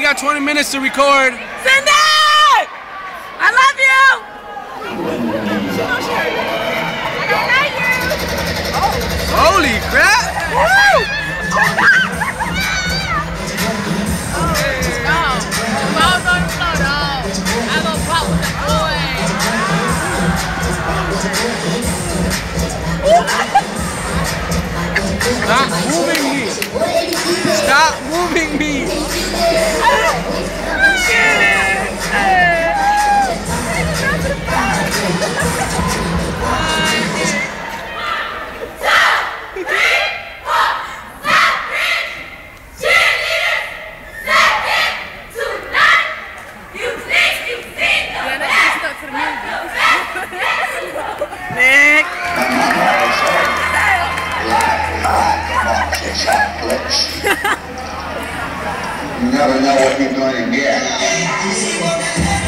got 20 minutes to record. Send Cindy! I love you! Holy crap! Stop moving me! Never know what you're going to get.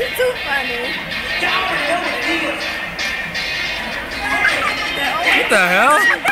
She's too funny. What the hell?